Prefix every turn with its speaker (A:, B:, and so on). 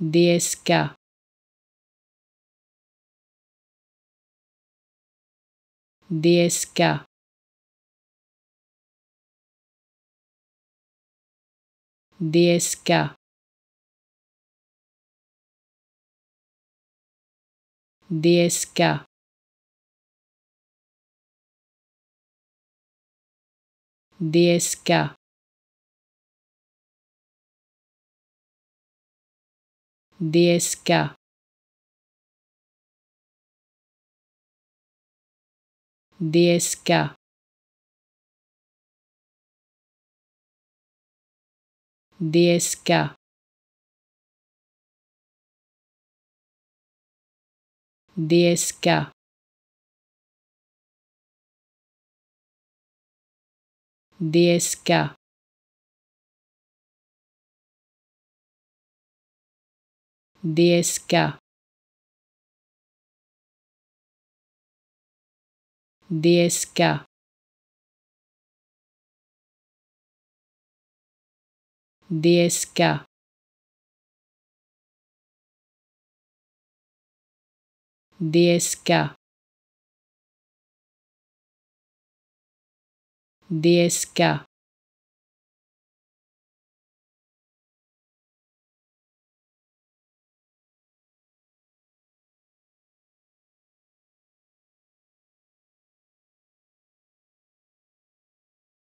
A: 10K. Diez K. Diez K. Diez K. Diez K. 10K. Diez K. Diez K. Diez K. Diez K. 10k 10k 10k 10k 10k